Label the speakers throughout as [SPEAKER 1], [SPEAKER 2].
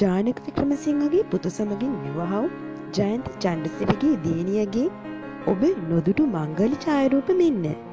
[SPEAKER 1] ජානක වික්‍රමසිංහගේ පුතු සමගින් විවාහව ජයන්ත චණ්ඩසිරිගේ දියණියගේ ඔබ නොදුටු මංගල ඡායරූප මෙන්න.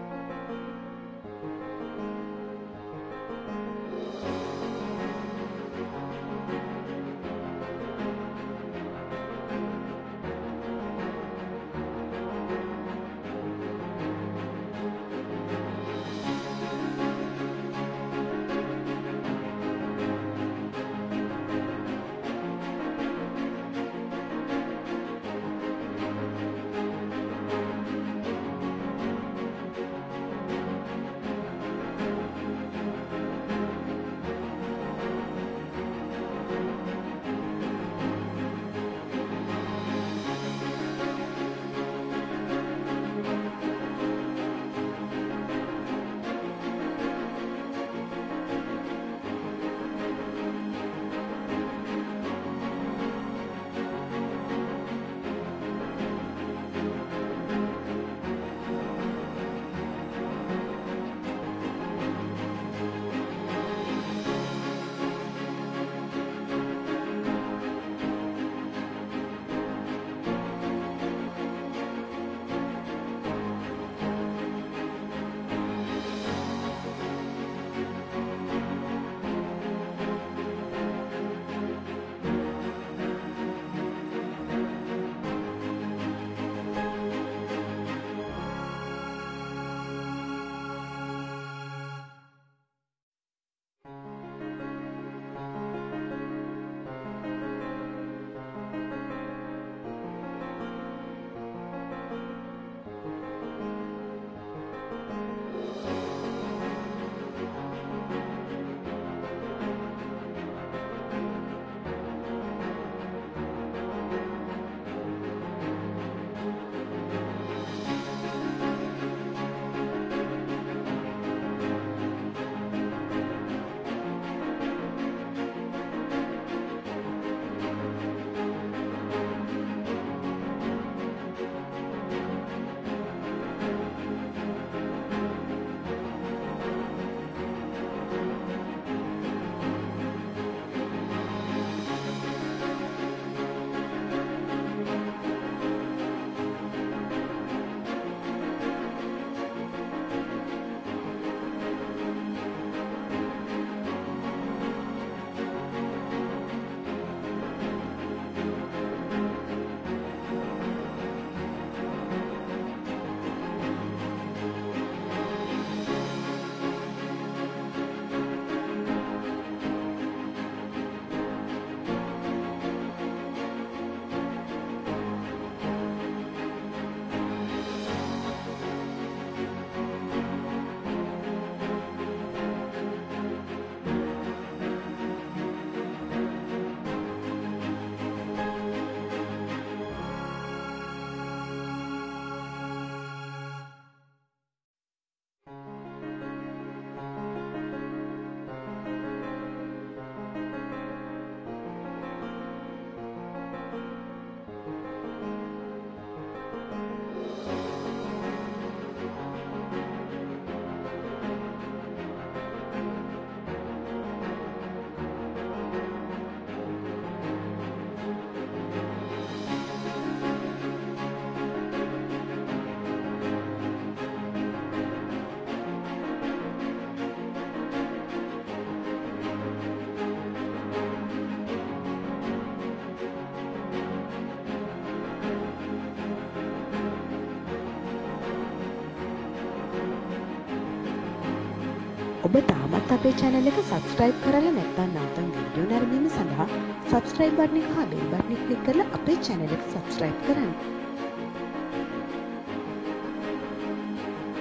[SPEAKER 1] ඔබ තාමත් අපේ චැනල එක සබස්ක්‍රයිබ් කරලා නැත්නම් නැවතම් වීඩියෝ නැරඹීම සඳහා සබස්ක්‍රයිබ් බටන් එක හා බෙල් බටන් එක ක්ලික් කරලා අපේ චැනල එක සබස්ක්‍රයිබ් කරන්න.